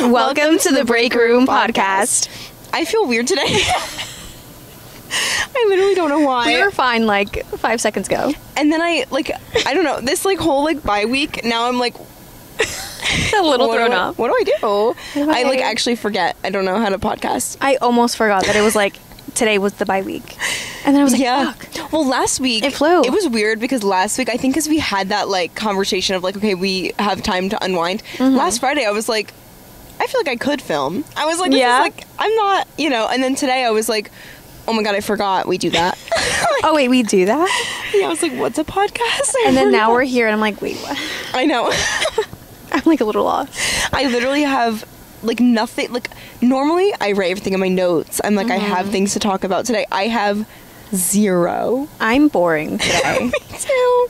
Welcome to the Brakeroom podcast. I feel weird today. I literally don't know why. We were fine like five seconds ago. and then I like I don't know this like whole like bye week. Now I'm like A little what thrown off. What do I do? I like actually forget. I don't know how to podcast. I almost forgot that it was like today was the bye week, and then I was like, yeah. "Fuck." Well, last week It flew. It was weird because last week I think because we had that like conversation of like okay we have time to unwind. Mm-hmm. Last Friday I was like. I feel like I could film. I was like, Yeah? like I'm not, you know. And then today I was like, oh my god, I forgot we do that. Oh wait, we do that, Yeah, I was like, what's a podcast? I and then now we're here, and I'm like, wait, what? I know. I'm like a little lost. I literally have like nothing. Like normally, I write everything in my notes. I'm like, I have Mm-hmm. things to talk about today. I have zero. I'm boring today. Me too.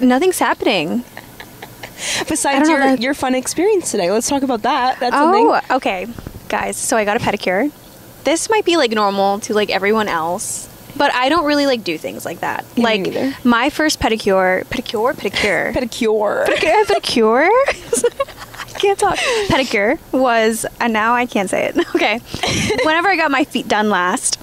Nothing's happening. Besides I don't know your that- your fun experience today, let's talk about that. That's. Oh, okay, guys. So I got a pedicure. This might be like normal to like everyone else, but I don't really like do things like that. Me like my first pedicure, pedicure, pedicure, Pedicure. pedicure, pedicure. I can't talk. Pedicure was, and now I can't say it. Okay. Whenever I got my feet done last,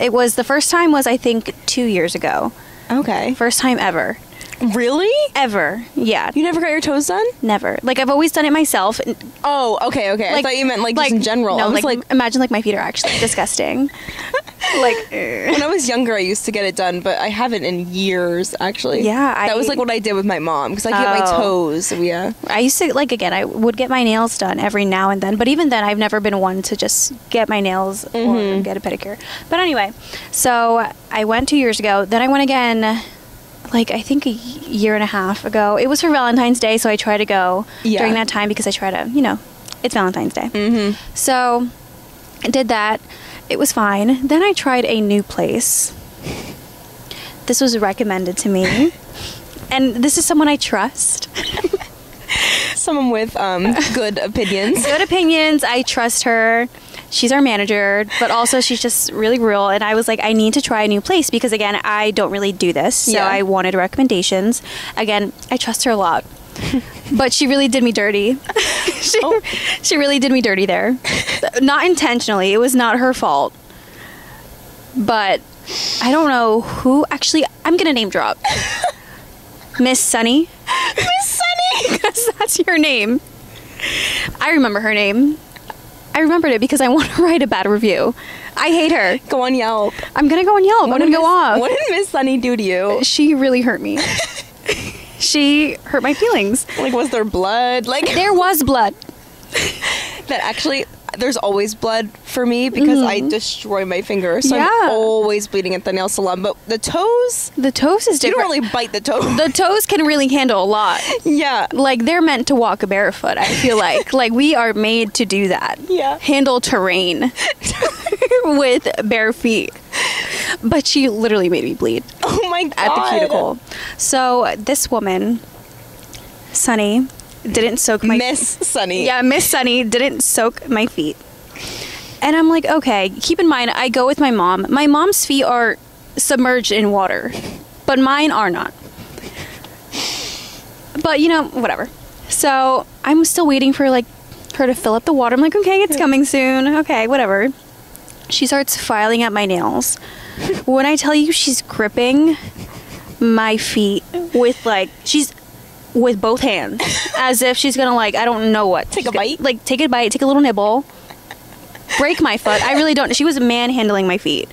it was the first time was I think two years ago. okay. First time ever. Really? Ever. Yeah. You never got your toes done? Never. Like I've always done it myself. Oh, okay, okay. I thought you meant like, just in general. No, I was like, like, imagine like my feet are actually disgusting. like, when I was younger, I used to get it done, but I haven't in years actually. Yeah, that was like what I did with my mom because I get my Oh. toes. Yeah. I used to like again. I would get my nails done every now and then, but even then, I've never been one to just get my nails Mm-hmm. or get a pedicure. But anyway, so I went two years ago. Then I went again, like I think a year and a half ago. It was for Valentine's Day, so I try to go Yeah. during that time because I try to, you know, it's Valentine's Day. Mm-hmm. So I did that. It was fine. Then I tried a new place. This was recommended to me. And this is someone I trust. Someone with um good opinions. Good opinions. I trust her. She's our manager, but also she's just really real. And I was like, I need to try a new place because, again, I don't really do this. So Yeah. I wanted recommendations. Again, I trust her a lot. but she really did me dirty. she, Oh. she really did me dirty there. Not intentionally. It was not her fault. But I don't know who. Actually, I'm going to name drop Miss Sunny. Miss Sunny. because that's your name. I remember her name. I remembered it because I want to write a bad review. I hate her. Go on Yelp. I'm gonna go on Yelp. I'm What gonna did go off. What did Miss Sunny do to you? Uh, she really hurt me. she hurt my feelings. Like, was there blood? Like There was blood. that actually. There's always blood for me because I destroy my finger, so Mm-hmm. Yeah. I'm always bleeding at the nail salon. But the toes, The toes is different. you don't really bite the toe. the toes can really handle a lot. yeah, Like they're meant to walk a barefoot. I feel like like we are made to do that. Yeah. Handle terrain with bare feet. But she literally made me bleed. oh my god. at the cuticle. So this woman, Sunny, didn't soak my Miss Sunny. yeah Miss Sunny didn't soak my feet, and I'm like, okay. Keep in mind, I go with my mom. My mom's feet are submerged in water, but mine are not. But you know, whatever. So I'm still waiting for like her to fill up the water. I'm like, okay, it's coming soon. Okay, whatever. She starts filing at my nails. when I tell you she's gripping my feet with like she's with both hands as if she's gonna like I don't know what. Take a gonna- bite? like take a bite take a little nibble. Break my foot. I really don't she was manhandling my feet.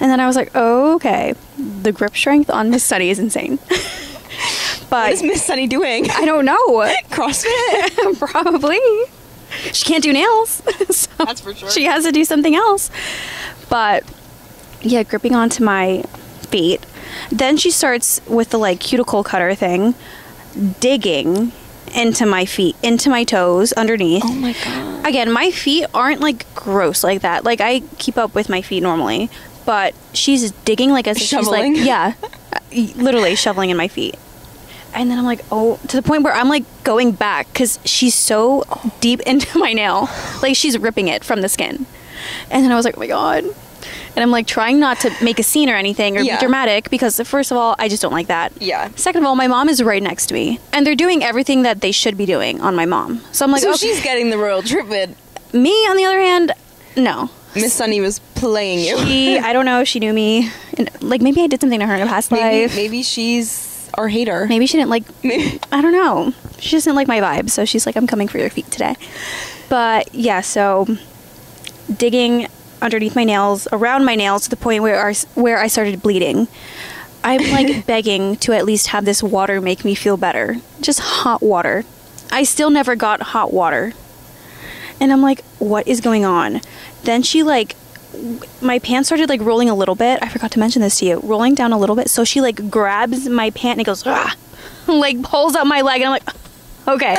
And then I was like oh, okay. The grip strength on Miss Sunny is insane. But what is Miss Sunny doing? I don't know. CrossFit. probably. She can't do nails. So That's for sure. she has to do something else. But yeah gripping onto my feet. Then she starts with the like cuticle cutter thing digging into my feet into my toes underneath. Oh my god. again my feet aren't like gross like that. Like i keep up with my feet normally but she's digging like as if she's like yeah uh, literally shoveling in my feet. And then i'm like oh to the point where i'm like going back because she's so deep into my nail. Like she's ripping it from the skin. And then i was like oh my god And I'm like trying not to make a scene or anything or Yeah. be dramatic because first of all, I just don't like that. Yeah. Second of all, my mom is right next to me and they're doing everything that they should be doing on my mom. So I'm like, so okay. she's getting the royal treatment. me on the other hand, no. Miss Sunny was playing you. She, I don't know, she knew me. And, like maybe I did something to her in a past maybe, life. maybe she's our hater. Maybe she didn't like Maybe. I don't know. She just didn't like my vibe, so she's like, I'm coming for your feet today. But yeah, so digging underneath my nails, around my nails to the point where I, where I started bleeding. I'm like begging to at least have this water make me feel better. Just hot water. I still never got hot water. And I'm like, what is going on? Then she like my pants started like rolling a little bit. I forgot to mention this to you. Rolling down a little bit. So she like grabs my pant and it goes, ah, like pulls up my leg. And I'm like, okay,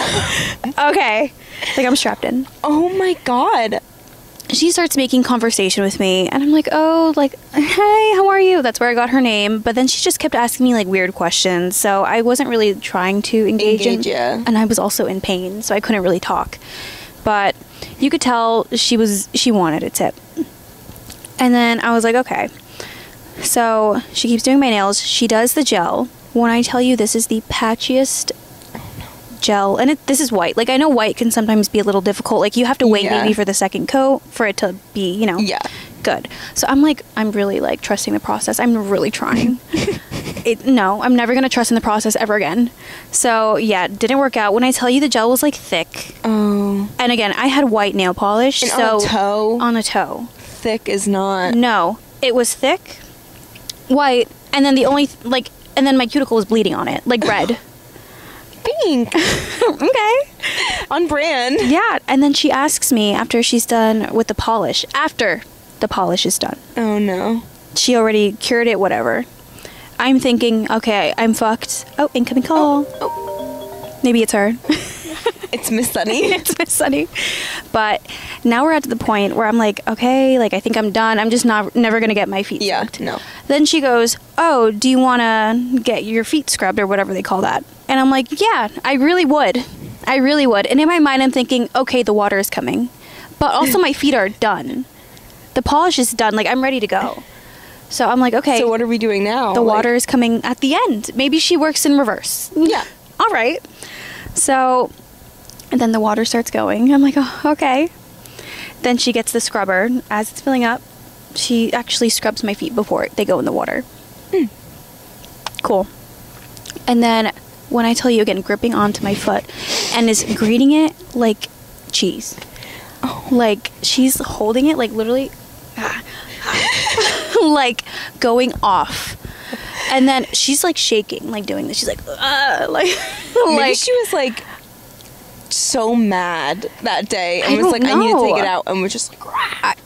okay. Like I'm strapped in. Oh my god. She starts making conversation with me. And I'm like, oh, like, hey, how are you? That's where I got her name. But then she just kept asking me like weird questions. So I wasn't really trying to engage, Engage, in. yeah. And I was also in pain. So I couldn't really talk. But you could tell she was, she wanted a tip. And then I was like, okay. So she keeps doing my nails. She does the gel. When I tell you this is the patchiest gel, and it, this is white. Like I know white can sometimes be a little difficult. Like you have to wait Yeah. maybe for the second coat for it to be, you know, Yeah. good. So I'm like, I'm really like trusting the process. I'm really trying. it, no, I'm never gonna trust in the process ever again. So yeah, didn't work out. When I tell you the gel was like thick, Oh. and again, I had white nail polish, And so on a toe. on a toe. thick is not. No, it was thick, white, and then the only like, and then my cuticle was bleeding on it, like red. Pink. okay. on brand. Yeah, and then she asks me after she's done with the polish. After the polish is done, Oh no. she already cured it. Whatever. I'm thinking, okay, I'm fucked. Oh, incoming call. Oh, oh. Maybe it's her. it's Miss Sunny. it's Miss Sunny. But now we're at the point where I'm like, okay, like I think I'm done. I'm just not never gonna get my feet yeah. scrubbed. No. Then she goes, "Oh, do you want to get your feet scrubbed or whatever they call that?" And I'm like, "Yeah, I really would. I really would." And in my mind, I'm thinking, "Okay, the water is coming, but also my feet are done. The polish is done. Like I'm ready to go." So I'm like, "Okay, So what are we doing now? the Like- water is coming at the end. Maybe she works in reverse." Yeah. All right. So, and then the water starts going. I'm like, oh, okay. Then she gets the scrubber. As it's filling up, she actually scrubs my feet before they go in the water. Hmm. Cool. And then when I tell you again, gripping onto my foot and is greeting it like cheese. Like she's holding it like literally like going off. And then she's like shaking, like doing this. She's like, uh, like, Maybe like she was like so mad that day and I was like, I need to take it out, and we're just like.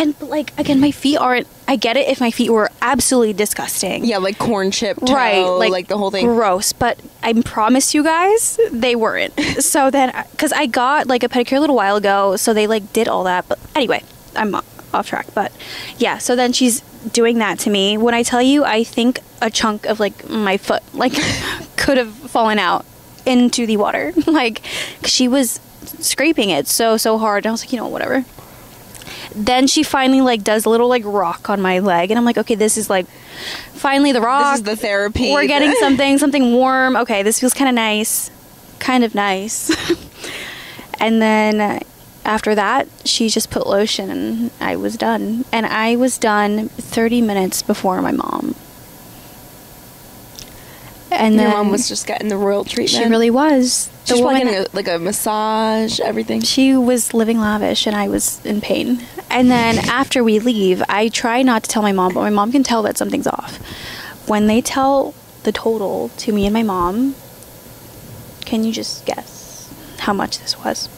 And but, like again, my feet aren't. I get it if my feet were absolutely disgusting. yeah, like corn chip toe, right, like, the whole thing. Gross, but I promise you guys, they weren't. so then, because I got like a pedicure a little while ago, so they like did all that. But anyway, I'm off track. But yeah, so then she's doing that to me. When I tell you, I think a chunk of like my foot like could have fallen out into the water. like 'cause she was scraping it so so hard. I was like, you know, whatever. Then she finally like does a little like rock on my leg, and I'm like, okay, this is like finally the rock. This is the therapy. We're getting something, something warm. Okay, this feels kind of nice. Kind of nice. and then uh, after that, she just put lotion and I was done. And I was done 30 minutes before my mom. And Your mom was just getting the royal treatment. she really was. She was woman- getting a, like a massage, everything. she was living lavish and I was in pain. And then after we leave, I try not to tell my mom, but my mom can tell that something's off. When they tell the total to me and my mom, can you just guess how much this was?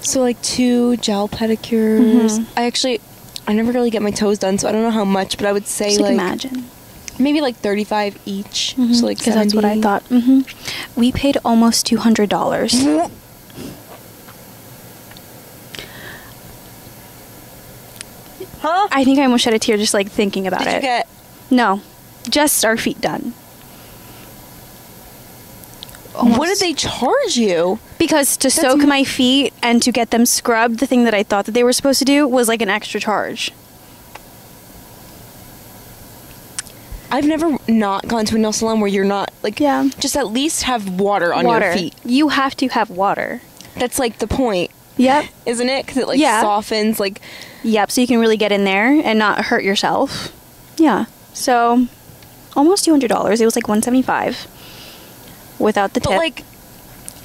So like two gel pedicures. Mhm. I actually, I never really get my toes done, so I don't know how much, but I would say Just like, like imagine. Maybe like thirty-five each. Mhm, So like 'cause that's what I 70. thought. hmm We paid almost two hundred dollars. Huh? I think I almost shed a tear just like thinking about Did it. you get? no, just our feet done. What did they charge you? Because to That's soak my feet and to get them scrubbed, the thing that I thought that they were supposed to do was like an extra charge. I've never not gone to a nail salon where you're not like Yeah. just at least have water on water. your feet. You have to have water. That's like the point, Yep. isn't it? Because it like Yeah. softens. Like Yep. So you can really get in there and not hurt yourself. Yeah. So almost two hundred dollars. It was like one seventy five without the tip. but like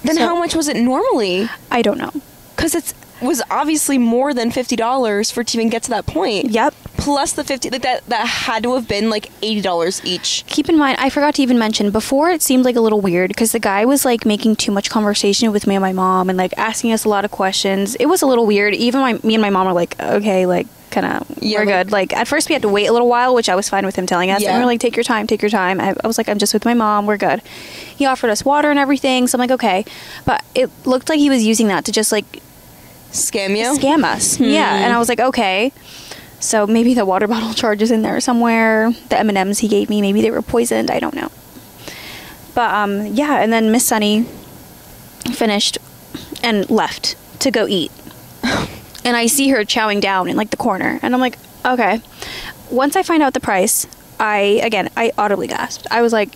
then So- how much was it normally? I don't know. Because it's was obviously more than fifty dollars for to even get to that point. Yep. Plus the fifty like that that had to have been like eighty dollars each. Keep in mind, I forgot to even mention before. It seemed like a little weird because the guy was like making too much conversation with me and my mom, and like asking us a lot of questions. It was a little weird. Even my me and my mom were like, okay, like kind of Yeah, we're like- good. Like at first we had to wait a little while, which I was fine with him telling us. Yeah. And we are like, take your time, take your time. I, I was like, I'm just with my mom. We're good. He offered us water and everything, so I'm like, okay. But it looked like he was using that to just like Scam you? scam us. Hmm. Yeah, and I was like, okay. So maybe the water bottle charge is in there somewhere. The M and M's he gave me, maybe they were poisoned. I don't know. But um, yeah, and then Miss Sunny finished and left to go eat, and I see her chowing down in like the corner, and I'm like, okay. Once I find out the price, I again I audibly gasped. I was like,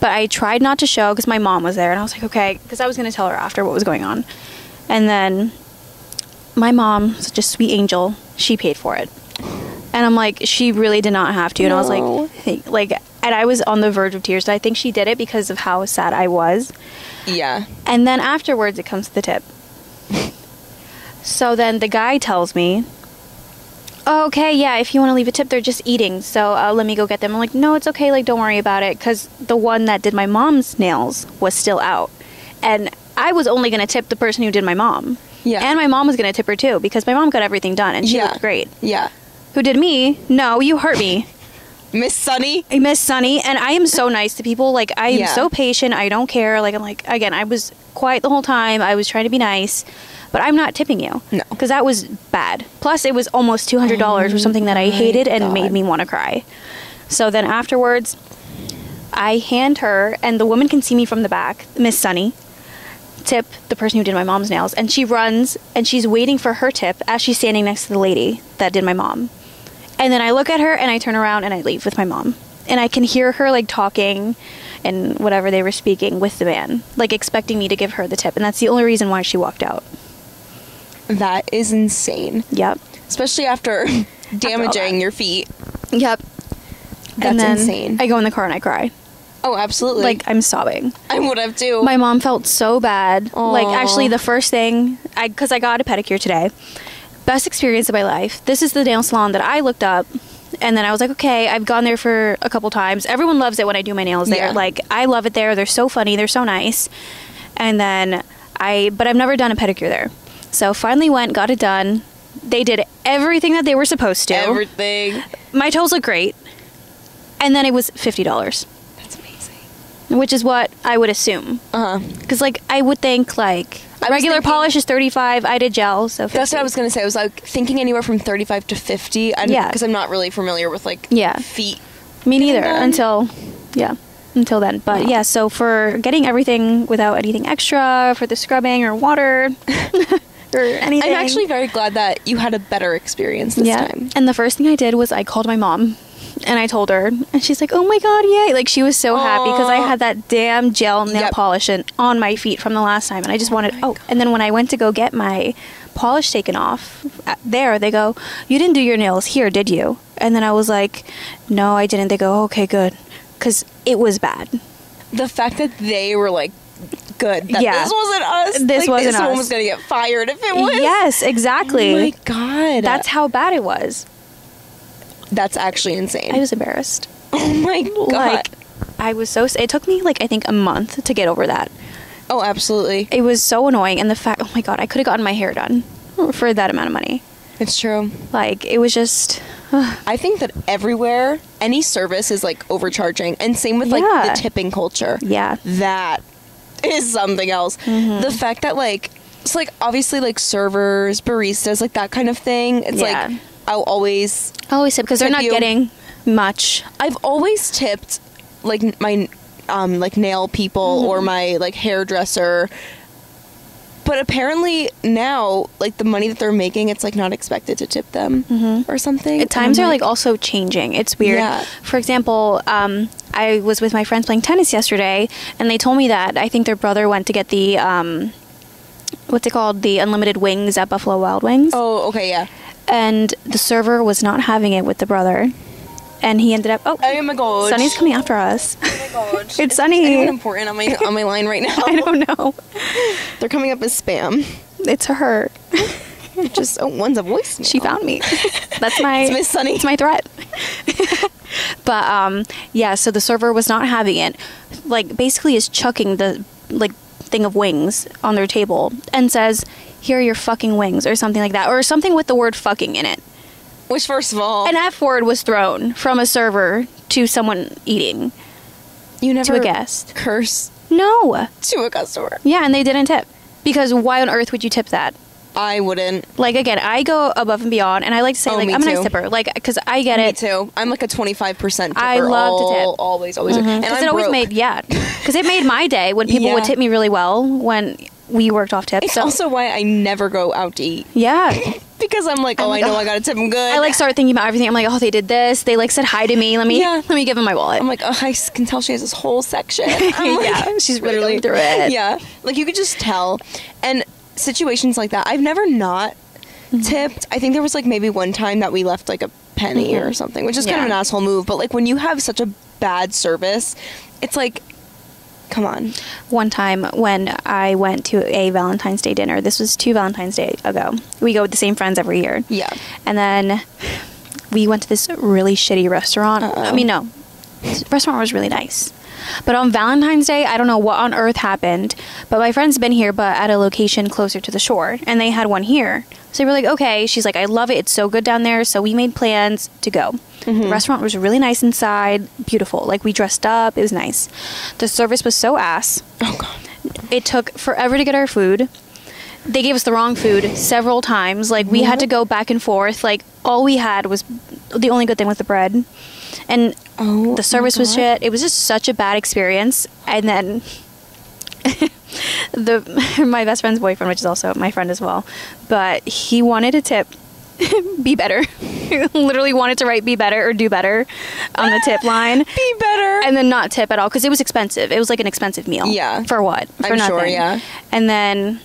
but I tried not to show because my mom was there, and I was like, okay, because I was gonna tell her after what was going on, and then my mom, such a sweet angel, she paid for it. And I'm like, she really did not have to. And I was like, thank- like, and I was on the verge of tears. I think she did it because of how sad I was. Yeah. And then afterwards, it comes to the tip. so then the guy tells me, oh, okay, yeah, if you want to leave a tip, they're just eating. So uh, let me go get them. I'm like, no, it's okay. Like, don't worry about it. Because the one that did my mom's nails was still out. And I was only going to tip the person who did my mom. Yeah. And my mom was going to tip her too because my mom got everything done and she Yeah. looked great. Yeah. Who did me? No, you hurt me. Miss Sunny. Miss Sunny, and I am so nice to people. Like I am Yeah. so patient. I don't care. Like I'm like again. I was quiet the whole time. I was trying to be nice, but I'm not tipping you. No. because that was bad. Plus, it was almost two hundred dollars for oh something that I Oh hated and God. made me want to cry. So then afterwards, I hand her, and the woman can see me from the back. Miss Sunny. Tip the person who did my mom's nails, and she runs and she's waiting for her tip as she's standing next to the lady that did my mom. And then I look at her and I turn around and I leave with my mom. And I can hear her like talking and whatever they were speaking with the man, like expecting me to give her the tip. And that's the only reason why she walked out. That is insane. Yep. Especially after damaging that. your feet. Yep. That's and then insane. I go in the car and I cry. Oh, absolutely. Like I'm sobbing. I would have too. My mom felt so bad. Like actually the first thing I cuz I got a pedicure today. Best experience of my life. This is the nail salon that I looked up and then I was like, okay, I've gone there for a couple times. Everyone loves it when I do my nails there. Yeah. Like I love it there. They're so funny, they're so nice. And then I but I've never done a pedicure there. So finally went, got it done. They did everything that they were supposed to. Everything. my toes look great. And then it was $50, That's amazing. Which is what I would assume. Uh huh. Because like I would think like I regular thinking- polish is thirty five. I did gel, so 50. That's what I was gonna say. I was like thinking anywhere from thirty-five to fifty. I Yeah. Because I'm not really familiar with like Yeah. feet. Me neither done. until yeah until then. But yeah, so for getting everything without anything extra for the scrubbing or water or anything. I'm actually very glad that you had a better experience this yeah. time. And the first thing I did was I called my mom. And I told her, and she's like, "Oh my god, yay!" Like she was so happy because I had that damn gel nail Yep. polish in, on my feet from the last time, and I just wanted. Oh, and then when I went to go get my polish taken off uh, there, they go, "You didn't do your nails here, did you?" And then I was like, "No, I didn't." They go, "Okay, good," because it was bad. The fact that they were like good. That Yeah. This wasn't us. This like, wasn't Someone us. was gonna get fired if it was. Yes, exactly. Oh my god. That's how bad it was. That's actually insane. I was embarrassed. oh my god. Like, I was so. It took me like I think a month to get over that. oh, absolutely. It was so annoying, and the fact, oh my god, I could have gotten my hair done for that amount of money. It's true. Like it was just, I think that everywhere, any service is like overcharging, and same with like Yeah. the tipping culture. yeah, That is something else. Mm-hmm. The fact that like it's like obviously like servers, baristas, like that kind of thing. It's Yeah. like I'll always I always tip because they're not you. getting much. I've always tipped like my um like nail people Mm-hmm. or my like hairdresser. But apparently now, like the money that they're making, it's like not expected to tip them or something. And times I'm are like also changing. It's weird. Yeah. For example, um, I was with my friends playing tennis yesterday, and they told me that I think their brother went to get the um, what's it called, the unlimited wings at Buffalo Wild Wings, Oh, okay, yeah. And the server was not having it with the brother, and he ended up. Oh, Oh my god. Sunny's coming after us. Oh my god. It's Sunny. anyone important on my on my line right now? I don't know. They're coming up as spam. It's her. Just oh, one's a voicemail. She found me. That's my It's Miss Sunny. It's my threat. but um, yeah. So the server was not having it. Like basically, is chucking the like thing of wings on their table and says, "Here are your fucking wings," or something like that, or something with the word "fucking" in it. Which, first of all, An F word was thrown from a server to someone eating you never to a guest. curse No. to a customer. Yeah, and they didn't tip because why on earth would you tip that? I wouldn't. Like again, I go above and beyond, and I like to say Oh, like I'm a nice tipper, like because I get it. Me it. too. I'm like a 25% tipper. I love to tip. all- Always, always. Mm-hmm. And Because I'm it always broke. made yeah, because it made my day when people would tip me really well when we worked off tips. It's So also why I never go out to eat. yeah, Because I'm like, oh, I'm I know ugh. I gotta tip them good. I like start thinking about everything. I'm like, oh, they did this. They like said hi to me. Let me Yeah. let me give them my wallet. I'm like, oh, I can tell she has this whole section. I'm like, Yeah, she's really going through it. Yeah, like you could just tell. And situations like that, I've never not Mm-hmm. tipped. I think there was like maybe one time that we left like a penny or something, which is kind of Mm-hmm. An asshole move. But like when you have such a bad service, it's like, come on. One time when I went to a Valentine's Day dinner, this was two Valentine's Day ago. We go with the same friends every year. Yeah. And then we went to this really shitty restaurant. Uh-oh. I mean, no, the restaurant was really nice. But on Valentine's Day, I don't know what on earth happened. But my friend's been here, but at a location closer to the shore, and they had one here. So we were like, okay. She's like, I love it. It's so good down there. So we made plans to go. The mm-hmm. restaurant was really nice inside, beautiful. Like we dressed up. It was nice. The service was so ass. Oh god. It took forever to get our food. They gave us the wrong food several times. Like we had mm-hmm. to go back and forth. Like all we had was the only good thing was the bread. And Oh. the service was shit. It was just such a bad experience. And then the my best friend's boyfriend, which is also my friend as well, but he wanted a tip. be better. Literally wanted to write be better or do better on the tip line. Be better. And then not tip at all because it was expensive. It was like an expensive meal. Yeah. For what? For I'm nothing. sure, yeah. And then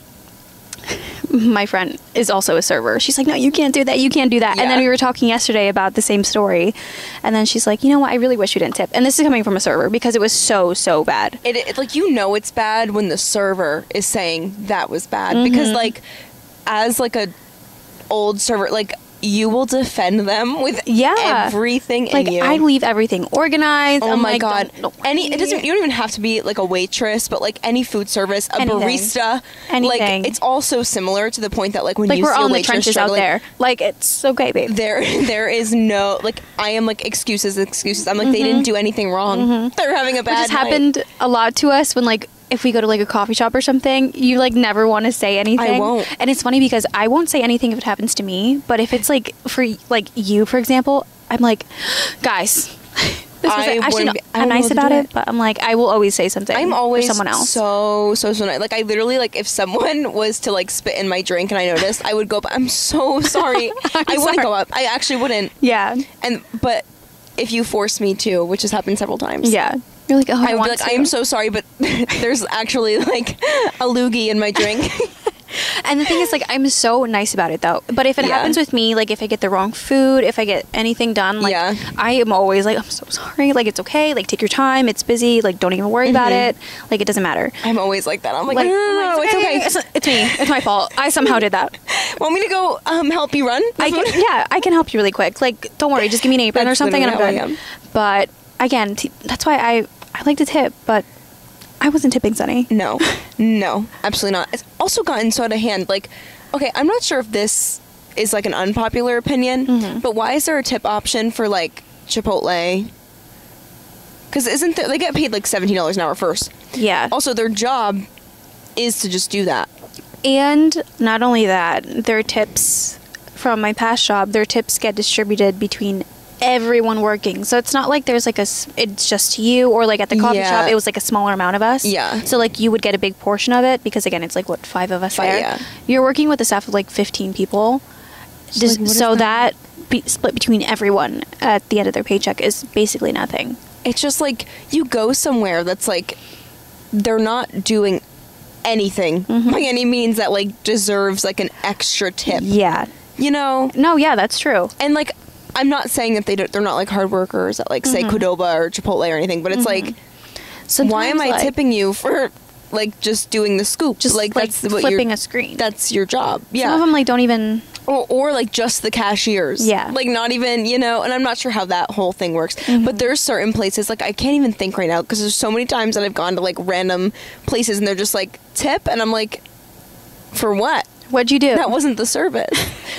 my friend is also a server. She's like, no, you can't do that. You can't do that. And then we were talking yesterday about the same story. And then she's like, you know what? I really wish you didn't tip. And this is coming from a server because it was so, so bad. it, it like you know it's bad when the server is saying that was bad Mm-hmm. because like as like a old server like you will defend them with Yeah. everything Like, in you. I leave everything organized. Oh I'm my like, god! don't- don't any it doesn't. You don't even have to be like a waitress, but like any food service, a Anything. barista, Anything. Like it's also similar to the point that like when Like, you we're see a on the trenches out there. Like, it's okay, babe. There, there is no like. I am like excuses, excuses. I'm like they didn't do anything wrong. They're having a bad. Mm-hmm. Which happened a lot to us when like if we go to like a coffee shop or something, you like never want to say anything. I won't. And it's funny because I won't say anything if it happens to me, but if it's like for like you, for example, I'm like, guys. This was I actually be- I I'm nice be able to about it, it. but I'm like I will always say something. I'm for always someone else. so so so nice. Like I literally like if someone was to like spit in my drink and I noticed, I would go. But I'm so sorry. I wouldn't sorry. go up. I actually wouldn't. yeah, And but if you force me to, which has happened several times, yeah. You're like, oh, I, I would want be like, to. I am so sorry, but there's actually like a loogie in my drink. And the thing is, like, I'm so nice about it though. But if it Yeah. happens with me, like, if I get the wrong food, if I get anything done, like, Yeah. I am always like, I'm so sorry. Like, it's okay. Like, take your time. It's busy. Like, don't even worry about it. Like, it doesn't matter. I'm always like that. I'm like, Like, no, no, no, it's okay. It's, it's me. It's my fault. I somehow did that. Want me to go um, help you run? I can, yeah, I can help you really quick. Like, don't worry. Just give me an apron or something, and I'm literally done. how I am. But again, t- that's why I I like to tip, but I wasn't tipping Sunny. No, no, absolutely not. It's also gotten so out of hand. Like, okay, I'm not sure if this is like an unpopular opinion, Mm-hmm. but why is there a tip option for like Chipotle? Because isn't there, they get paid like seventeen dollars an hour first? Yeah. Also, their job is to just do that. And not only that, their tips from my past job, their tips get distributed between everyone working. So it's not like there's like a it's just you or like at the coffee Yeah. shop it was like a smaller amount of us. Yeah. So like you would get a big portion of it because again it's like what five of us Five, there. yeah. You're working with a staff of like 15 people. Does- like, so that? that, be, split between everyone at the end of their paycheck is basically nothing. It's just like you go somewhere that's like they're not doing anything Mm-hmm. by any means that like deserves like an extra tip. Yeah. You know? No, yeah, that's true. And like I'm not saying that they don't, they're not like hard workers at like say Mm-hmm. Qdoba or Chipotle or anything, but it's like why am I like, tipping you for like just doing the scoop? Just like, like, that's flipping you're, a screen. that's your job. Yeah. Some of them like don't even. or, or like just the cashiers. Yeah. Like not even, you know, and I'm not sure how that whole thing works. Mm-hmm. But there's certain places, like I can't even think right now because there's so many times that I've gone to like random places and they're just like tip and I'm like, for what? What'd you do? That wasn't the service.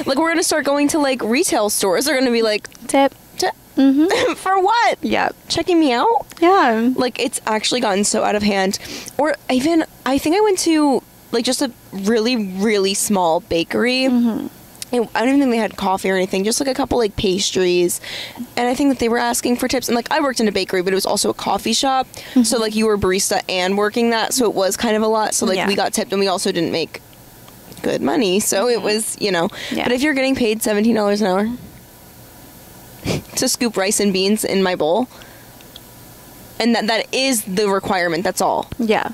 like we're gonna start going to like retail stores. They're gonna be like, tip. tip Mm-hmm. for what? Yeah. Checking me out? Yeah. like it's actually gotten so out of hand or even i think i went to like just a really really small bakery and i don't even think they had coffee or anything just like a couple like pastries and i think that they were asking for tips and like i worked in a bakery but it was also a coffee shop so like you were barista and working that so it was kind of a lot so like Yeah. we got tipped and we also didn't make good money so it was you know Yeah. but if you're getting paid $17 an hour to scoop rice and beans in my bowl and that that is the requirement that's all Yeah.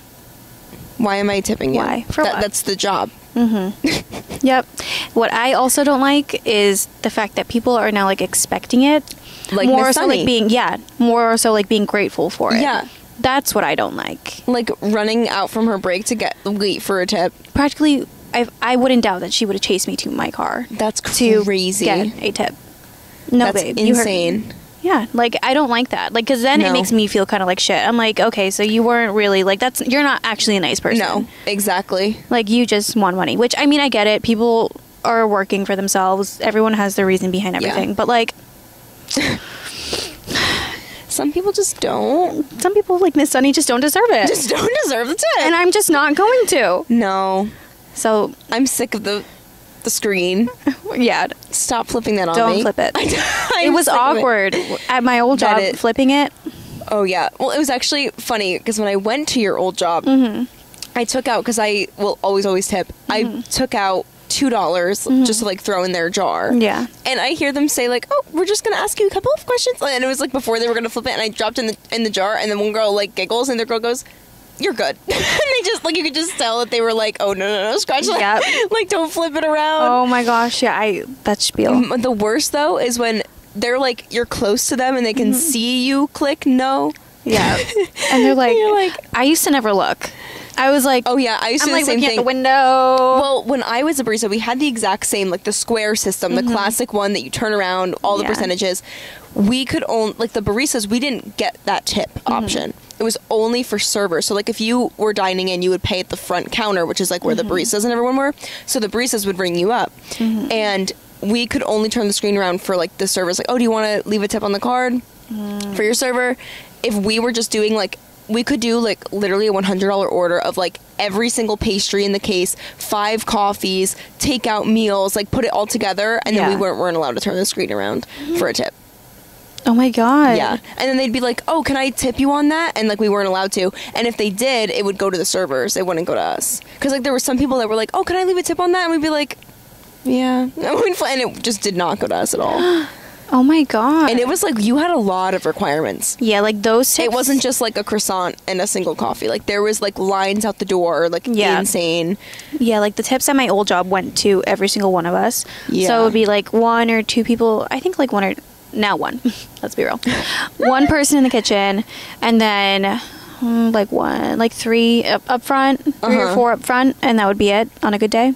why am i tipping you Why? For that, what? that's the job Mhm. Yep. What I also don't like is the fact that people are now like expecting it. Like more so like being yeah, more so like being grateful for it. Yeah. That's what I don't like. like running out from her break to get wait for a tip Practically I I wouldn't doubt that she would have chased me to my car that's to crazy get a tip. No, that's babe, you heard insane Yeah, like I don't like that. Like, cause then it makes me feel kind of like shit. I'm like, okay, so you weren't really like that's you're not actually a nice person. no exactly like you just want money. Which I mean, I get it. People are working for themselves. Everyone has their reason behind Yeah. everything. But like, some people just don't some people like Miss Sunny just don't deserve it, just don't deserve the tip and I'm just not going to. no So i'm sick of the the screen yeah, stop flipping that on don't me flip it. It was awkward at my old job it- flipping it. Oh yeah. Well, it was actually funny because when I went to your old job, Mm-hmm. I took out because I will always always tip. I took out two dollars just to like throw in their jar. Mm-hmm. Yeah. And I hear them say like, "Oh, we're just gonna ask you a couple of questions," and it was like before they were gonna flip it, and I dropped in the in the jar, and then one girl like giggles, and the girl goes. You're good. and they just like you could just tell that they were like, oh no no no, scratch that, Yep. like don't flip it around. Oh my gosh, yeah, I that spiel. The worst though is when they're like you're close to them and they can Mm-hmm. see you click no. Yeah, and they're like, You're like- I used to never look. I was like, Oh yeah, I used to I'm like the same looking thing. at the window. Well, when I was a barista, we had the exact same, like the square system, the classic one that you turn around, all the Mm-hmm. Percentages. We could own, like the baristas, we didn't get that tip Mm-hmm. option. It was only for servers. So, like, if you were dining in, you would pay at the front counter, which is like where Mm-hmm. the baristas and everyone were. So the baristas would ring you up, and we could only turn the screen around for like the servers. Like, oh, do you want to leave a tip on the card Mm. for your server? If we were just doing like we could do like literally a $100 order of like every single pastry in the case, five coffees, take out meals, like put it all together, and then we weren't, weren't allowed to turn the screen around for a tip. Oh my god. Yeah. And then they'd be like, oh, can I tip you on that? And like we weren't allowed to. And if they did, it would go to the servers, it wouldn't go to us. Because like there were some people that were like, oh, can I leave a tip on that? And we'd be like, yeah. And we'd fl- and it just did not go to us at all. Oh my god. and it was like you had a lot of requirements. yeah, like those. Tips, It wasn't just like a croissant and a single coffee. Like there was like lines out the door, like Yeah. insane. Yeah, like the tips at my old job went to every single one of us. Yeah. So it would be like one or two people. I think like one or now one. Let's be real. one person in the kitchen, and then mm, like one, like three up, up front, 3 or Uh-huh. four up front, and that would be it on a good day.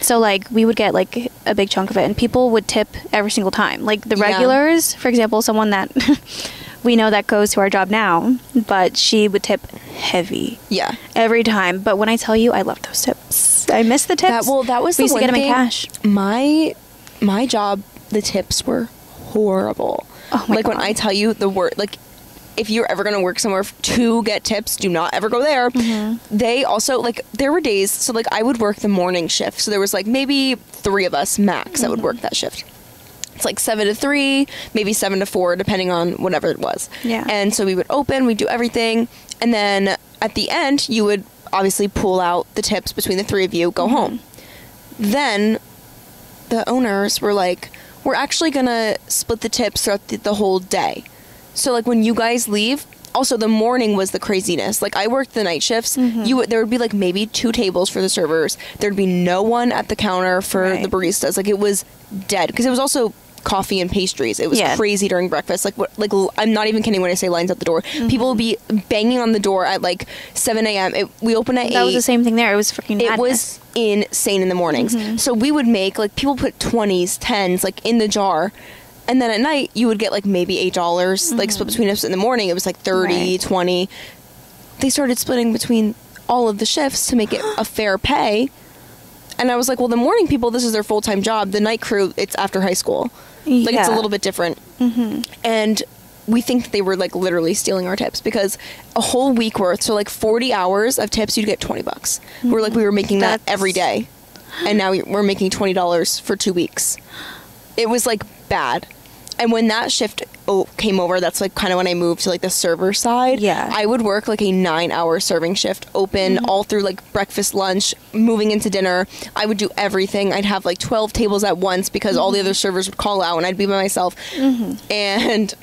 So like we would get like a big chunk of it, and people would tip every single time. Like the Yeah. regulars, for example, someone that we know that goes to our job now, but she would tip heavy Yeah. every time. But when I tell you, I love those tips. I miss the tips. That well, that was we the used to one get them in thing- cash. My my job, the tips were horrible. Oh my like when I tell you the word, like if you're ever gonna work somewhere to get tips, do not ever go there. Mm-hmm. They also like there were days. So like I would work the morning shift. So there was like maybe three of us max that would Mm-hmm. work that shift. it's like seven to three, maybe seven to four, depending on whatever it was. Yeah. And so we would open, we'd do everything, and then at the end, you would obviously pull out the tips between the three of you, go home. Then the owners were like, we're actually gonna split the tips throughout the, the whole day. So like when you guys leave, also the morning was the craziness. Like I worked the night shifts. Mm-hmm. You would there would be like maybe two tables for the servers. There'd be no one at the counter for Right. the baristas. Like it was dead because it was also coffee and pastries. It was Yeah. crazy during breakfast. Like what? Like I'm not even kidding when I say lines at the door. Mm-hmm. People would be banging on the door at like 7 a.m. It, we open at That eight was the same thing there. It was freaking it madness. was insane in the mornings. Mm-hmm. So we would make like people put twenties, tens, like in the jar, and then at night you would get like maybe eight dollars, like split between us. In the morning it was like 30, Mm-hmm. Right. 20. They started splitting between all of the shifts to make it a fair pay. And I was like, well, the morning people, this is their full time job. The night crew, it's after high school. Like it's a little bit different. Mm-hmm. And we think they were like literally stealing our tips because a whole week worth, so like 40 hours of tips, you'd get 20 bucks. We're like, we were making that every day. And now we're making $20 for two weeks. It was like bad. And when that shift o- came over, that's like kind of when I moved to like the server side. Yeah. I would work like a nine hour serving shift, open mm-hmm. all through like breakfast, lunch, moving into dinner. I would do everything. I'd have like 12 tables at once because all the mm-hmm. other servers would call out and I'd be by myself. Mm-hmm. And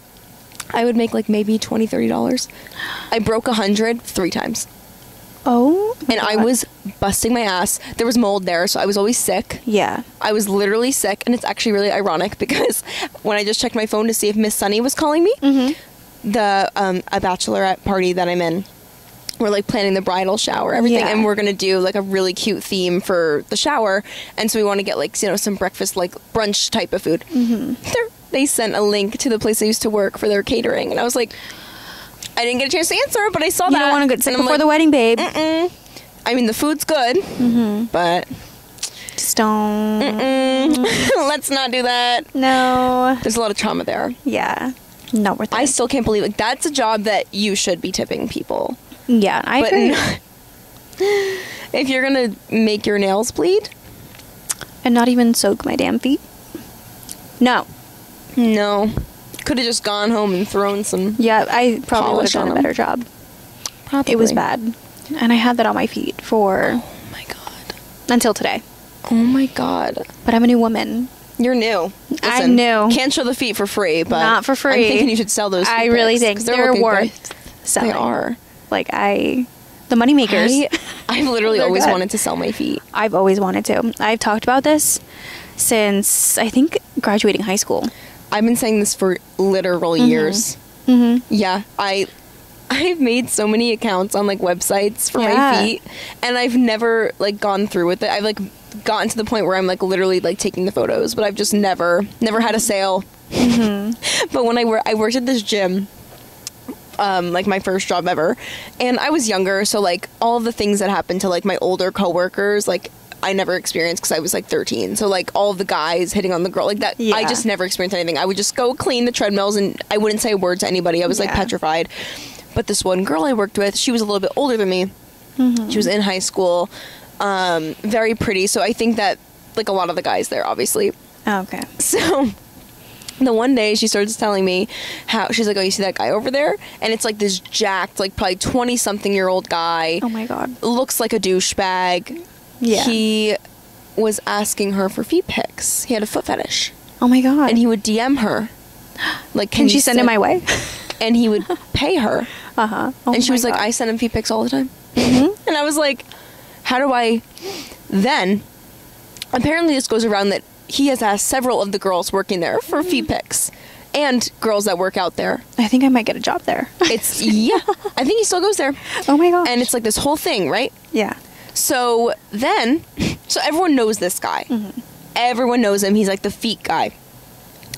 I would make like maybe $20, $30. I broke a 100 three times. Oh, And I was busting my ass. There was mold there, so I was always sick. Yeah. I was literally sick, and it's actually really ironic because when I just checked my phone to see if Miss Sunny was calling me, the um, a bachelorette party that I'm in, we're like planning the bridal shower, everything, Yeah. and we're gonna do like a really cute theme for the shower, and so we want to get like you know some breakfast like brunch type of food. Mm-hmm. They sent a link to the place I used to work for their catering, and I was like, I didn't get a chance to answer, but I saw You that. don't want to get sick before like, the wedding, babe. Mm-mm. I mean, the food's good, Mm-hmm. but Just don't. let's not do that. No. There's a lot of trauma there. Yeah. Not worth it. I still can't believe like that's a job that you should be tipping people. yeah, I but agree. if you're gonna make your nails bleed, and not even soak my damn feet. No. no. Could have just gone home and thrown some. Yeah, I probably would have done a better job. Probably. It was bad. And I had that on my feet for Oh my god. until today. Oh my god. But I'm a new woman. You're new. I'm new. Can't show the feet for free, but Not for free. I'm thinking you should sell those. I really think 'cause they're, worth good. selling. They are. Like I the money makers. I, I've literally always good. wanted to sell my feet. I've always wanted to. I've talked about this since I think graduating high school. I've been saying this for literal Mm-hmm. years. Mhm. Yeah, I I've made so many accounts on like websites for Yeah. my feet and I've never like gone through with it. I've like gotten to the point where I'm like literally like taking the photos, but I've just never never had a sale. Mm-hmm. but when I wor- I worked at this gym um, like my first job ever, and I was younger, so like all the things that happened to like my older coworkers, like I never experienced because I was like 13. So like all the guys hitting on the girl, like that, I just never experienced anything. I would just go clean the treadmills, and I wouldn't say a word to anybody. I was like petrified. But this one girl I worked with, she was a little bit older than me. She was in high school, um, very pretty. So I think that like a lot of the guys there, obviously, Oh, okay. so the one day she starts telling me how she's like, Oh, you see that guy over there? And it's like this jacked, like probably 20 something year old guy. Oh my god. Looks like a douchebag. Yeah. He was asking her for feet pics. He had a foot fetish. Oh my god. And he would DM her. Like, can she send it send- my way? And he would pay her. Uh huh. Oh and she was like, God. Mm-hmm. I send him feet pics all the time. And I was like, how do I. Then, apparently, this goes around that he has asked several of the girls working there for feet pics and girls that work out there. I think I might get a job there. It's, yeah, I think he still goes there. oh my god. And it's like this whole thing, right? yeah. So then, so everyone knows this guy. Mm-hmm. Everyone knows him. He's like the feet guy.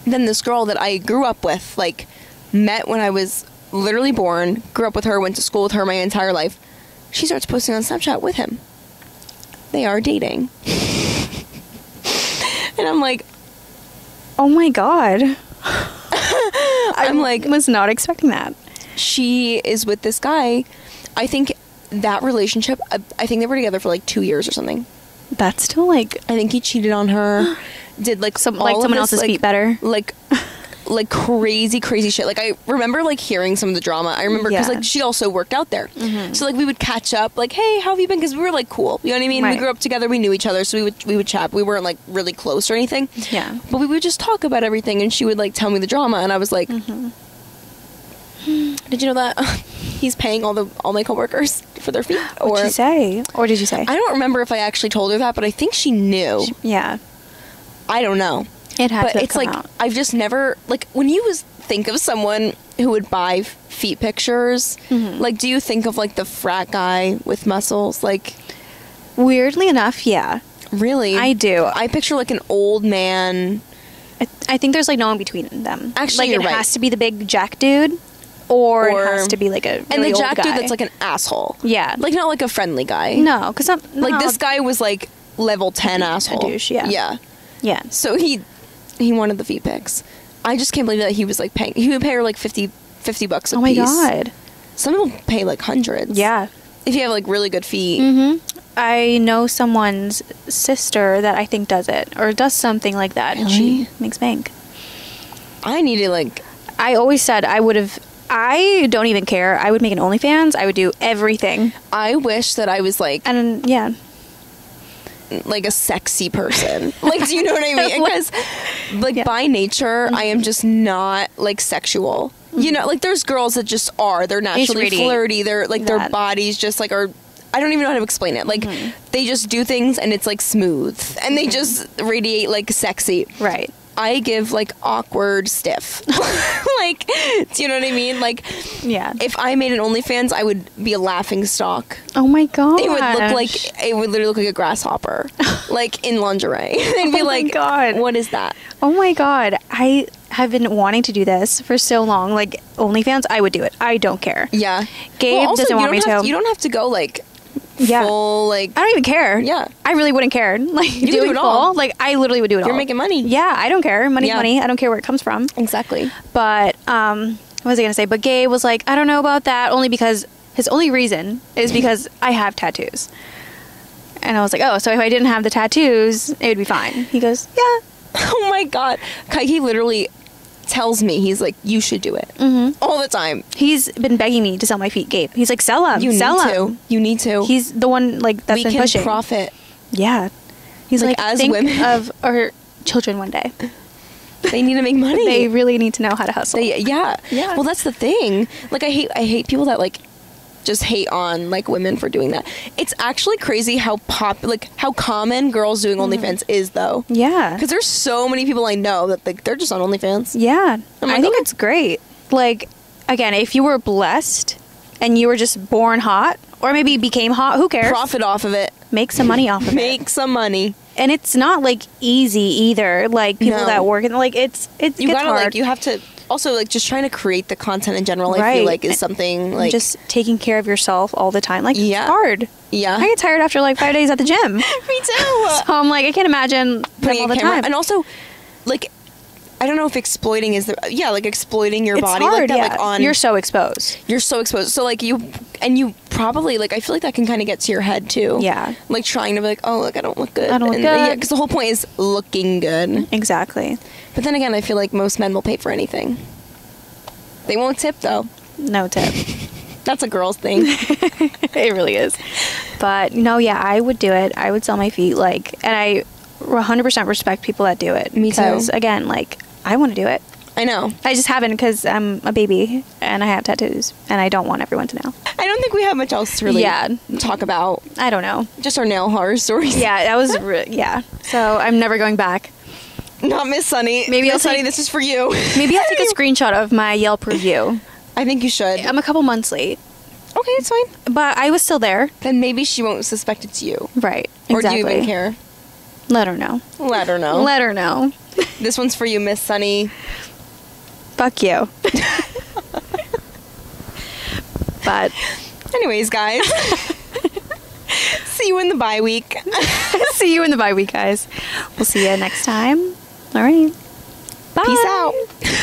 Then this girl that I grew up with, like, met when I was literally born, grew up with her, went to school with her my entire life. She starts posting on Snapchat with him. They are dating. and I'm like, Oh my god. I'm like, was not expecting that. she is with this guy. I think that relationship, I I think they were together for like two years or something. That's still like I think he cheated on her. Did like some like someone this, else's like, feet better. like like crazy crazy shit like i remember like hearing some of the drama i remember because Yeah. Mm-hmm. like she also worked out there so like we would catch up like hey how have you been because we were like cool you know what i mean we grew up together we knew each other so we would we would chat we weren't like really close or anything Yeah. but we would just talk about everything and she would like tell me the drama and i was like Mm-hmm. Did you know that he's paying all the all my coworkers for their feet or What'd you say? Or did you say? i don't remember if i actually told her that but i think she knew yeah. i don't know It has. but it's like out. I've just never like when you was think of someone who would buy feet pictures. Mm-hmm. Like, do you think of like the frat guy with muscles? Like, Weirdly enough, yeah. really? I do. I picture like an old man. I, I think there's like no in between them. Actually, like it right. has to be the big jack dude, or, Or- it has to be like a really and the jack dude that's like an asshole. Yeah. Like not like a friendly guy. no, because Like this guy was like level 10 A asshole. douche, yeah. Yeah. Yeah. So he he wanted the feet pics. I just can't believe that he was like paying. He would pay her like 50, 50 bucks a Oh my piece. god. Some people pay like hundreds. Yeah. If you have like really good feet. Mm-hmm. I know someone's sister that I think does it or does something like that, and she makes bank. I need to like I always said I would have. I don't even care. I would make an OnlyFans. I would do everything, I wish that I was like and yeah, like a sexy person. like, do you know what I mean? Because like Yeah. by nature, I am just not like sexual. You know, like there's girls that just are. They're naturally flirty. They're like their bodies just like are. I don't even know how to explain it. Like mm-hmm. they just do things and it's like smooth, and they mm-hmm. just radiate like sexy. right. I give like awkward stiff. like, do you know what I mean? Like, Yeah. if I made an OnlyFans, I would be a laughing stock. oh my god. It would look like it would literally look like a grasshopper, like in lingerie. They'd be Oh my like, God. what is that?" Oh my god. I have been wanting to do this for so long. Like OnlyFans, I would do it. I don't care. Yeah, Gabe also, doesn't want me have to. You don't have to go like Yeah. full like. I don't even care. Yeah. I really wouldn't care. Like can doing do it full. all. Like I literally would do it all. You're making money. Yeah, I don't care. Money's Yeah. money. I don't care where it comes from. Exactly. But um, what was I gonna say? But Gabe was like, I don't know about that, only because his only reason is because I have tattoos. And I was like, oh, so if I didn't have the tattoos, it would be fine. He goes, yeah. Oh my god, He literally tells me he's like, "You should do it Mm-hmm. all the time. He's been begging me to sell my feet, Gabe. He's like, sell them, You sell need 'em." to. You need to. He's the one like that's we been can pushing. profit. yeah. He's Like, like, as think women. of our children one day. They need to make money. They really need to know how to hustle. They, yeah. Yeah. Well, that's the thing. Like, I hate, I hate people that like just hate on like women for doing that. It's actually crazy how pop, like how common girls doing Mm-hmm. OnlyFans is, though. yeah. Because there's so many people I know that like they're just on OnlyFans. Yeah. I'm I think okay. it's great. Like, again, if you were blessed and you were just born hot, or maybe became hot, who cares? Profit off of it. Make some money off of Make it. Make some money. And it's not like easy either. Like people No. that work and like it's it's You gotta hard. like you have to also like just trying to create the content in general. I Right. feel like is something like just taking care of yourself all the time. Like Yeah. it's hard. yeah. I get tired after like five days at the gym. Me too. So I'm like, I can't imagine them putting all the camera time. and also like I don't know if exploiting is the yeah like exploiting your it's body hard, like that yeah. like on You're so exposed. you're so exposed so like you and you probably like I feel like that can kind of get to your head too Yeah. like trying to be like oh like I don't look good I don't look and, good. yeah because the whole point is looking good Exactly. but then again I feel like most men will pay for anything they won't tip though No tip. that's a girl's thing it really is. But no, yeah, I would do it. I would sell my feet like and I 100% respect people that do it Me too. because again, like I want to do it. I know I just haven't because I'm a baby and I have tattoos and I don't want everyone to know. I don't think we have much else to really Yeah. talk about I don't know. just our nail horror stories Yeah, that was re- yeah. So I'm never going back. not Miss Sunny Maybe Miss Sunny this is for you Maybe I'll take a screenshot of my Yelp review. I think you should I'm a couple months late, okay it's fine but I was still there. then maybe she won't suspect it's you. Right. Or exactly. do you even care? Let her know. Let her know. Let her know. this one's for you, Miss Sunny. Fuck you. but Anyways, guys. See you in the bye week. see you in the bye week, guys. We'll see you next time. All right. Bye. Peace out.